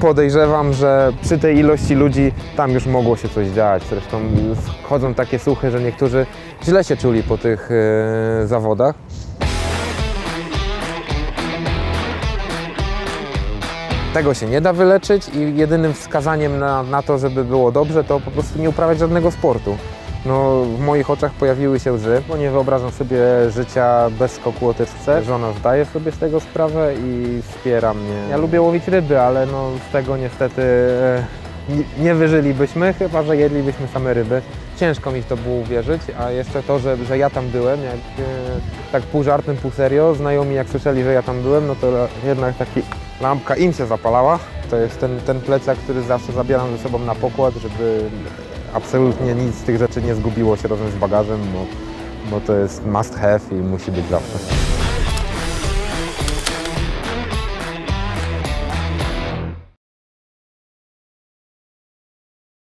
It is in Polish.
Podejrzewam, że przy tej ilości ludzi tam już mogło się coś dziać. Zresztą chodzą takie słuchy, że niektórzy źle się czuli po tych e, zawodach. Tego się nie da wyleczyć i jedynym wskazaniem na, na to, żeby było dobrze, to po prostu nie uprawiać żadnego sportu. No, w moich oczach pojawiły się łzy, bo nie wyobrażam sobie życia bez skoku łoteczce. Żona zdaje sobie z tego sprawę i wspiera mnie. Ja lubię łowić ryby, ale no, z tego niestety e, ni- nie wyżylibyśmy, chyba że jedlibyśmy same ryby. Ciężko mi w to było uwierzyć, a jeszcze to, że, że ja tam byłem, jak e, tak pół żartem, pół serio, znajomi jak słyszeli, że ja tam byłem, no to jednak taki lampka im się zapalała. To jest ten, ten plecak, który zawsze zabieram ze sobą na pokład, żeby absolutnie nic z tych rzeczy nie zgubiło się razem z bagażem, bo, bo to jest must have i musi być zawsze.